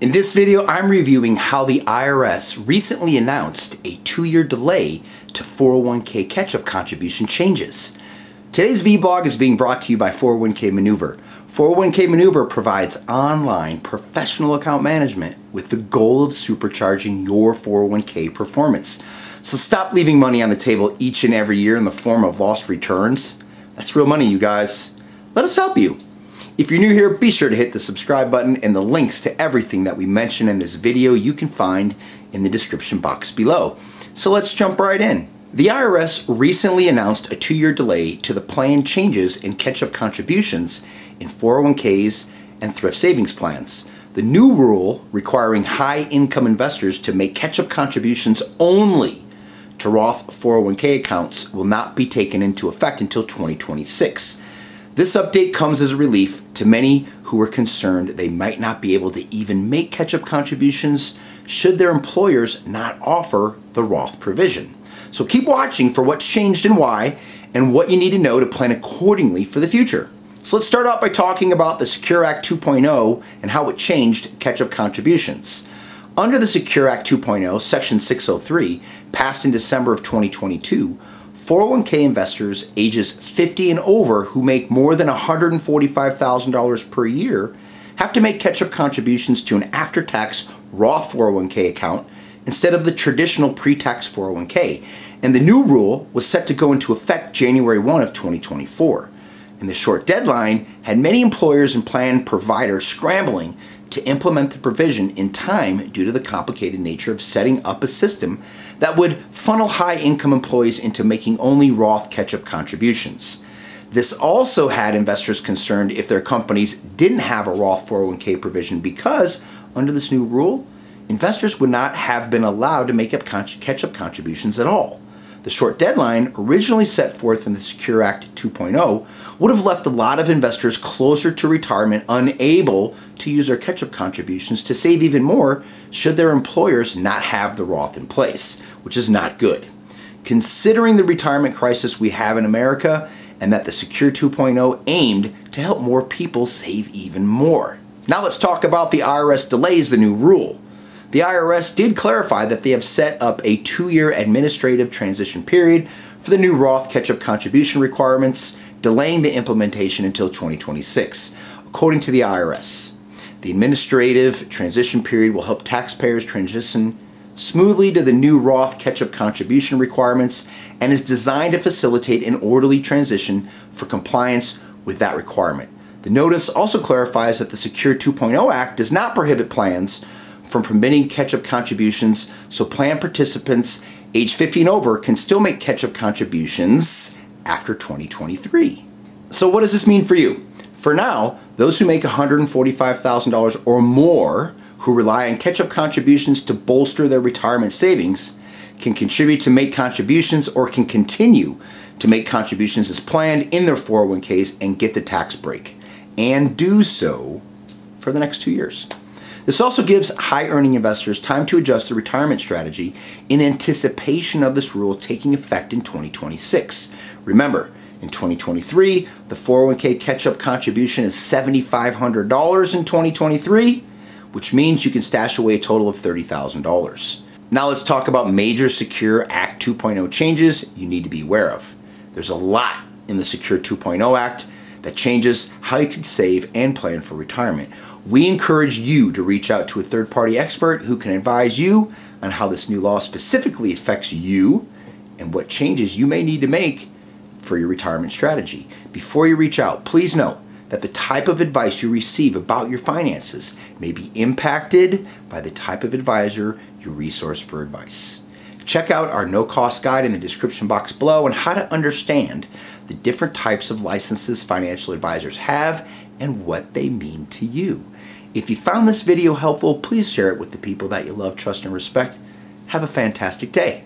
In this video, I'm reviewing how the IRS recently announced a two-year delay to 401k catch-up contribution changes. Today's vlog is being brought to you by 401k Maneuver. 401k Maneuver provides online professional account management with the goal of supercharging your 401k performance. So stop leaving money on the table each and every year in the form of lost returns. That's real money, you guys. Let us help you. If you're new here, be sure to hit the subscribe button and the links to everything that we mention in this video you can find in the description box below. So let's jump right in. The IRS recently announced a two-year delay to the planned changes in catch-up contributions in 401ks and thrift savings plans. The new rule requiring high-income investors to make catch-up contributions only to Roth 401k accounts will not be taken into effect until 2026. This update comes as a relief to many who were concerned they might not be able to even make catch-up contributions should their employers not offer the Roth provision. So keep watching for what's changed and why, and what you need to know to plan accordingly for the future. So let's start out by talking about the Secure Act 2.0 and how it changed catch-up contributions. Under the Secure Act 2.0, Section 603, passed in December of 2022, 401k investors ages 50 and over who make more than $145,000 per year have to make catch-up contributions to an after-tax Roth 401k account instead of the traditional pre-tax 401k. And the new rule was set to go into effect January 1 of 2024. And the short deadline had many employers and plan providers scrambling to implement the provision in time due to the complicated nature of setting up a system that would funnel high income employees into making only Roth catch up contributions. This also had investors concerned if their companies didn't have a Roth 401k provision because, under this new rule, investors would not have been allowed to make up catch up contributions at all. The short deadline, originally set forth in the Secure Act 2.0, would have left a lot of investors closer to retirement unable to use their catch up contributions to save even more should their employers not have the Roth in place, which is not good. Considering the retirement crisis we have in America and that the Secure 2.0 aimed to help more people save even more. Now let's talk about the IRS delays the new rule. The IRS did clarify that they have set up a two-year administrative transition period for the new Roth catch-up contribution requirements, delaying the implementation until 2026, according to the IRS. The administrative transition period will help taxpayers transition smoothly to the new Roth catch-up contribution requirements and is designed to facilitate an orderly transition for compliance with that requirement. The notice also clarifies that the Secure 2.0 Act does not prohibit plans from permitting catch-up contributions, so plan participants age 50 and over can still make catch-up contributions after 2023. So what does this mean for you? For now, those who make $145,000 or more who rely on catch-up contributions to bolster their retirement savings can contribute to make contributions or can continue to make contributions as planned in their 401ks and get the tax break and do so for the next two years. This also gives high earning investors time to adjust their retirement strategy in anticipation of this rule taking effect in 2026. Remember, in 2023, the 401k catch up contribution is $7,500 in 2023, which means you can stash away a total of $30,000. Now let's talk about major Secure Act 2.0 changes you need to be aware of. There's a lot in the Secure 2.0 Act that changes how you can save and plan for retirement. We encourage you to reach out to a third party expert who can advise you on how this new law specifically affects you and what changes you may need to make for your retirement strategy. Before you reach out, please note that the type of advice you receive about your finances may be impacted by the type of advisor you resource for advice. Check out our no cost guide in the description box below on how to understand the different types of licenses financial advisors have and what they mean to you. If you found this video helpful, please share it with the people that you love, trust, and respect. Have a fantastic day.